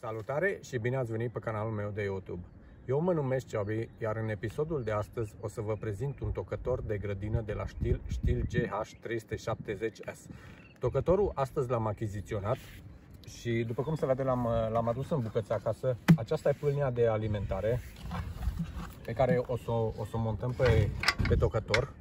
Salutare și bine ați venit pe canalul meu de YouTube. Eu mă numesc Ciobi, iar în episodul de astăzi o să vă prezint un tocător de grădină de la Stil, Stil GH370S. Tocătorul astăzi l-am achiziționat și după cum se vede l-am, adus în bucăți acasă. Aceasta e pâlnia de alimentare pe care o să o, să o montăm pe, pe tocător.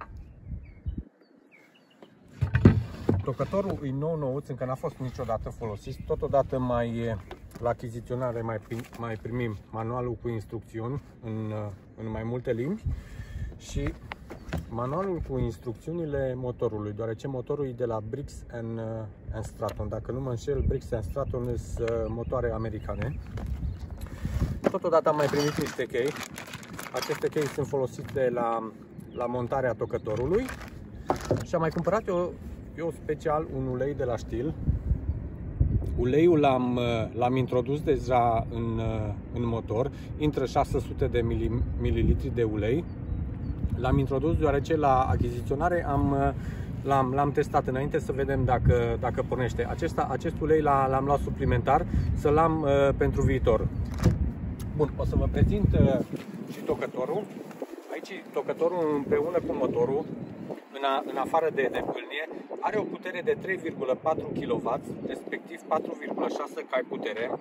Tocătorul e nou nouț, încă n-a fost niciodată folosit, totodată mai la achiziționare mai, mai primim manualul cu instrucțiuni în, în mai multe limbi și manualul cu instrucțiunile motorului, deoarece motorul e de la Briggs and, and Stratton. Dacă nu mă înșel, Briggs and Stratton sunt uh, motoare americane. Totodată am mai primit niște chei. Aceste chei sunt folosite la, la montarea tocătorului și am mai cumpărat eu, eu special un ulei de la Stil Uleiul l-am, l-am introdus deja în, în motor, intră 600 de mililitri de ulei. L-am introdus deoarece la achiziționare am, l-am, l-am testat înainte să vedem dacă, dacă pornește. Acesta, acest ulei l-am luat suplimentar să-l am uh, pentru viitor. Bun, o să vă prezint uh, și tocătorul. Aici tocătorul împreună cu motorul în, a, în afară de, de pâlnie, are o putere de 3,4 kW, respectiv 4,6 cai putere.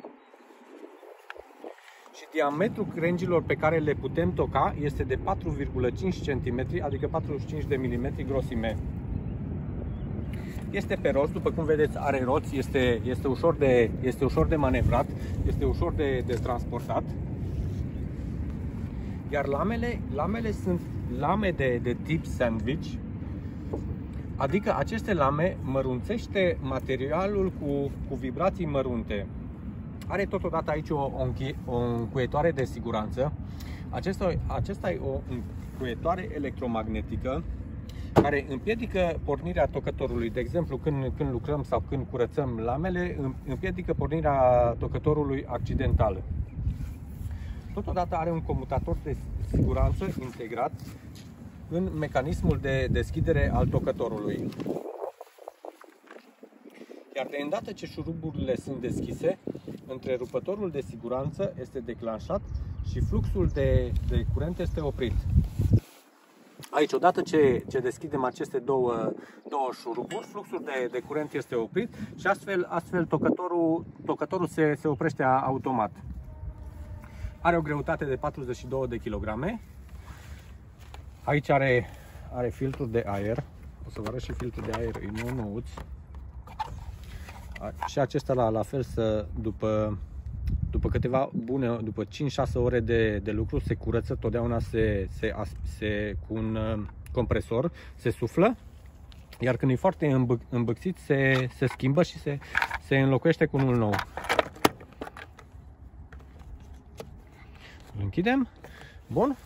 Și diametrul crengilor pe care le putem toca este de 4,5 cm, adică 45 de mm grosime. Este pe rost, după cum vedeți, are roți, este, este, ușor, de, este ușor de manevrat, este ușor de, de transportat. Iar lamele, lamele sunt lame de, de tip sandwich, Adică aceste lame mărunțește materialul cu, cu vibrații mărunte. Are totodată aici o, o, o încuietoare de siguranță. Acesta, acesta e o încuietoare electromagnetică care împiedică pornirea tocătorului. De exemplu, când, când lucrăm sau când curățăm lamele, împiedică pornirea tocătorului accidental. Totodată are un comutator de siguranță integrat în mecanismul de deschidere al tocătorului. Iar de îndată ce șuruburile sunt deschise, întrerupătorul de siguranță este declanșat și fluxul de, de curent este oprit. Aici, odată ce, ce deschidem aceste două, două șuruburi, fluxul de, de curent este oprit și astfel, astfel tocătorul, tocătorul se, se oprește automat. Are o greutate de 42 de kilograme Aici are, are filtru de aer. O să vă arăt și filtrul de aer, e nou nouț. Și acesta la, la fel să, după, după câteva bune, după 5-6 ore de, de lucru, se curăță, totdeauna se, se, se, cu un uh, compresor, se suflă iar când e foarte îmbă, îmbăxit se, se schimbă și se, se înlocuiește cu unul nou. Îl închidem. Bun.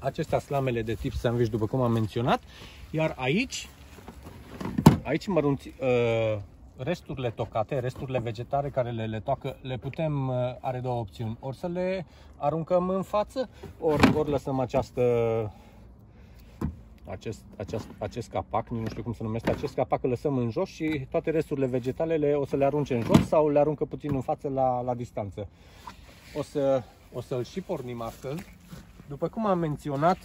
Acestea slamele de tip sandwich, după cum am menționat. Iar aici, aici mărunți, uh, resturile tocate, resturile vegetare care le, le toacă, le putem, uh, are două opțiuni. Ori să le aruncăm în față, ori, ori lăsăm această acest, acest, acest capac, nu știu cum se numește, acest capac îl lăsăm în jos și toate resturile vegetale le, o să le arunce în jos sau le aruncă puțin în față la, la distanță. O, să, o să-l și pornim astăzi după cum am menționat,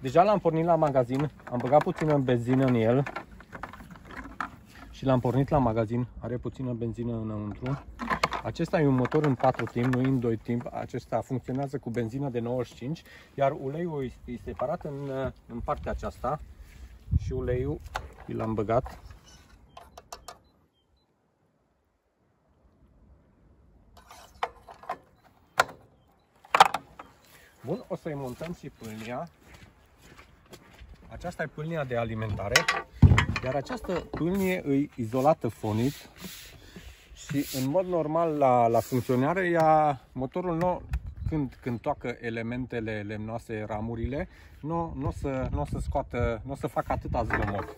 deja l-am pornit la magazin, am băgat puțină benzină în el și l-am pornit la magazin, are puțină benzină înăuntru. Acesta e un motor în 4 timp, nu în 2 timp. Acesta funcționează cu benzină de 95, iar uleiul e separat în, în partea aceasta și uleiul l-am băgat Bun, o să-i montăm și pâlnia. Aceasta e pâlnia de alimentare, iar această pâlnie e izolată fonic și în mod normal la, la funcționare ea, motorul nu, când, când toacă elementele lemnoase, ramurile, nu, nu, o să, nu o să scoată, nu o să facă atâta zgomot.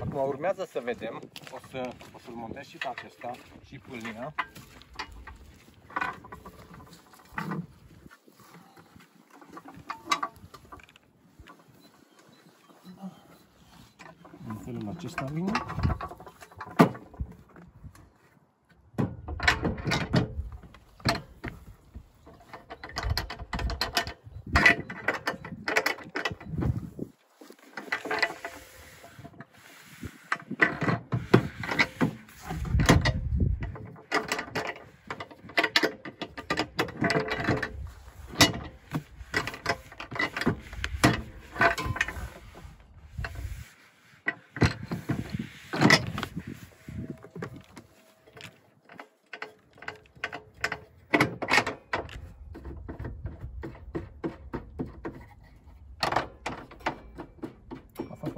Acum urmează să vedem, o să, o să-l montez și pe acesta și pâlnia. Felul acesta vine.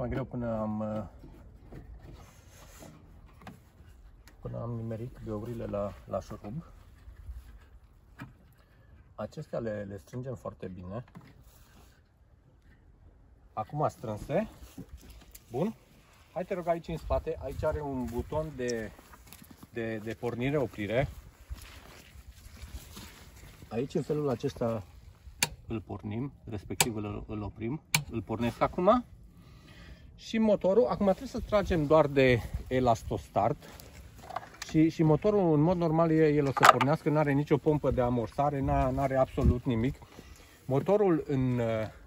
mai greu până am uh, până am nimerit găurile la, la șurub. Acestea le, le strângem foarte bine. Acum strânse. Bun. Hai te rog aici în spate. Aici are un buton de, de, de pornire-oprire. Aici în felul acesta îl pornim, respectiv îl, îl oprim. Îl pornesc acum. Și motorul, acum trebuie să tragem doar de elastostart. Și, și motorul în mod normal el o să pornească, nu are nicio pompă de amorsare, nu are absolut nimic. Motorul în,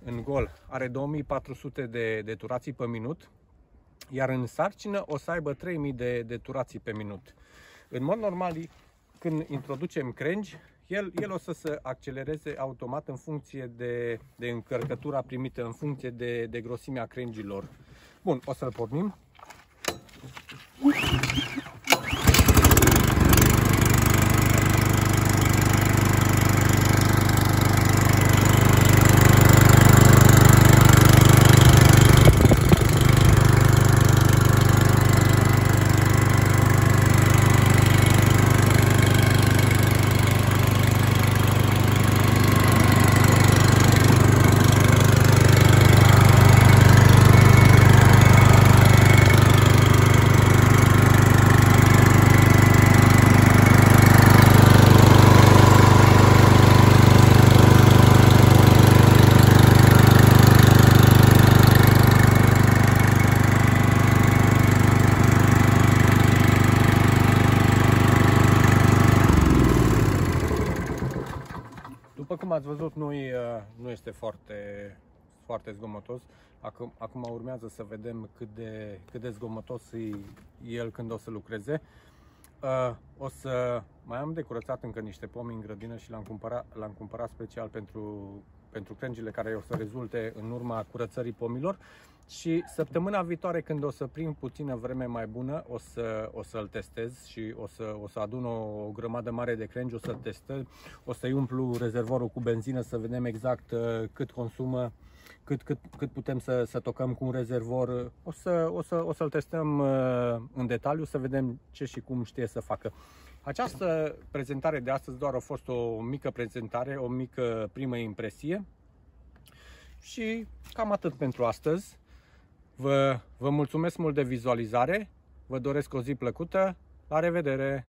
în gol are 2400 de, de turații pe minut, iar în sarcină o să aibă 3000 de, de turații pe minut. În mod normal, când introducem crengi, el, el o să se accelereze automat în funcție de, de încărcătura primită, în funcție de, de grosimea crengilor. Bun, o să-l pornim. După cum ați văzut, nu, nu este foarte, foarte zgomotos. Acum, acum urmează să vedem cât de, cât de zgomotos e el când o să lucreze. Uh, o să mai am de curățat încă niște pomi în grădină și l-am cumpărat, l-am cumpărat special pentru, pentru crengile care o să rezulte în urma curățării pomilor. Și săptămâna viitoare, când o să prind puțină vreme mai bună, o, să, o să-l testez și o să, o să adun o, o grămadă mare de crengi, o să-l testez, o să-i umplu rezervorul cu benzină să vedem exact uh, cât consumă, cât, cât, cât putem să, să tocăm cu un rezervor. O, să, o, să, o să-l testăm uh, în detaliu, să vedem ce și cum știe să facă. Această prezentare de astăzi doar a fost o mică prezentare, o mică primă impresie. Și cam atât pentru astăzi. Vă, vă mulțumesc mult de vizualizare, vă doresc o zi plăcută, la revedere!